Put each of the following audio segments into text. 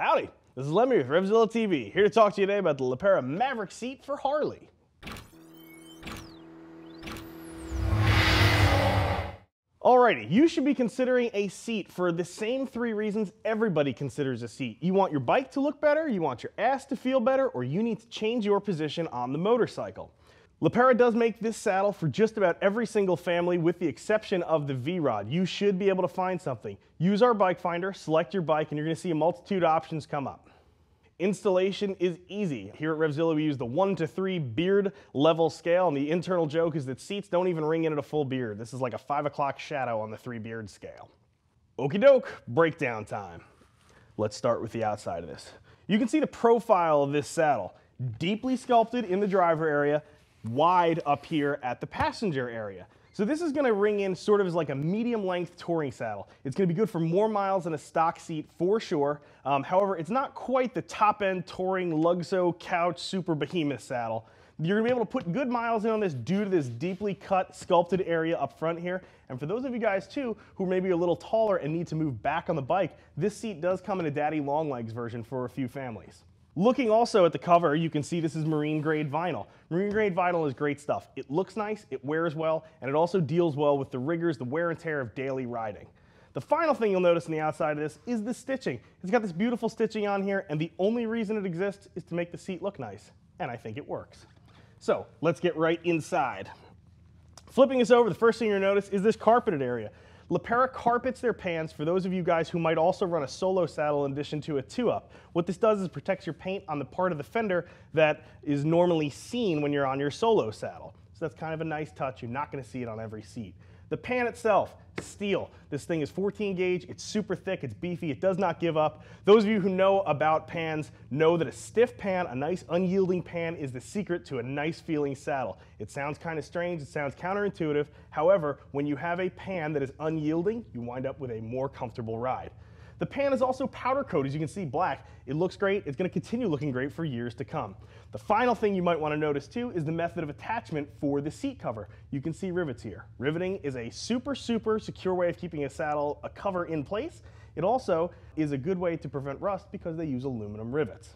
Howdy, this is Lemmy with Revzilla TV, here to talk to you today about the Le Pera Maverick seat for Harley. Alrighty, you should be considering a seat for the same three reasons everybody considers a seat. You want your bike to look better, you want your ass to feel better, or you need to change your position on the motorcycle. Le Pera does make this saddle for just about every single family with the exception of the V-Rod. You should be able to find something. Use our bike finder, select your bike, and you're gonna see a multitude of options come up. Installation is easy. Here at Revzilla, we use the one to three beard level scale, and the internal joke is that seats don't even ring in at a full beard. This is like a five o'clock shadow on the three beard scale. Okie doke, breakdown time. Let's start with the outside of this. You can see the profile of this saddle. Deeply sculpted in the driver area, wide up here at the passenger area. So this is gonna ring in sort of as like a medium length touring saddle. It's gonna be good for more miles than a stock seat for sure. Um, however, it's not quite the top end touring Luxo couch super behemoth saddle. You're gonna be able to put good miles in on this due to this deeply cut sculpted area up front here. And for those of you guys too, who may be a little taller and need to move back on the bike, this seat does come in a daddy long legs version for a few families. Looking also at the cover, you can see this is marine grade vinyl. Marine grade vinyl is great stuff. It looks nice, it wears well, and it also deals well with the rigors, the wear and tear of daily riding. The final thing you'll notice on the outside of this is the stitching. It's got this beautiful stitching on here, and the only reason it exists is to make the seat look nice. And I think it works. So let's get right inside. Flipping this over, the first thing you'll notice is this carpeted area. Le Pera carpets their pans for those of you guys who might also run a solo saddle in addition to a two-up. What this does is protects your paint on the part of the fender that is normally seen when you're on your solo saddle. So that's kind of a nice touch. You're not going to see it on every seat. The pan itself, steel. This thing is 14 gauge, it's super thick, it's beefy, it does not give up. Those of you who know about pans know that a stiff pan, a nice unyielding pan, is the secret to a nice feeling saddle. It sounds kind of strange, it sounds counterintuitive. However, when you have a pan that is unyielding, you wind up with a more comfortable ride. The pan is also powder coated, as you can see, black. It looks great. It's going to continue looking great for years to come. The final thing you might want to notice too is the method of attachment for the seat cover. You can see rivets here. Riveting is a super, super secure way of keeping a saddle, a cover in place. It also is a good way to prevent rust because they use aluminum rivets.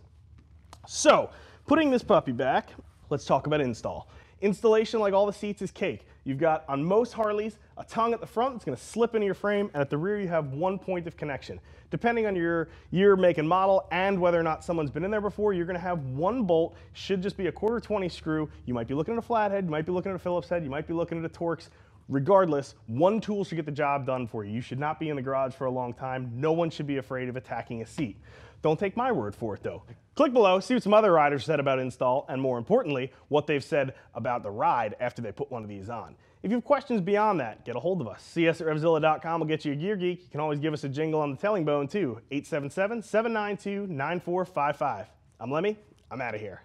So, putting this puppy back, let's talk about install. Installation, like all the seats, is cake. You've got, on most Harleys, a tongue at the front that's gonna slip into your frame, and at the rear you have one point of connection. Depending on your year, make, and model, and whether or not someone's been in there before, you're gonna have one bolt, should just be a quarter 20 screw. You might be looking at a flathead, you might be looking at a Phillips head, you might be looking at a Torx. Regardless, one tool should get the job done for you. You should not be in the garage for a long time. No one should be afraid of attacking a seat. Don't take my word for it though. Click below, see what some other riders said about install, and more importantly, what they've said about the ride after they put one of these on. If you have questions beyond that, get a hold of us. See us at RevZilla.com will get you a gear geek. You can always give us a jingle on the telling bone too, 877-792-9455. I'm Lemmy, I'm out of here.